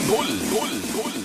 1-0.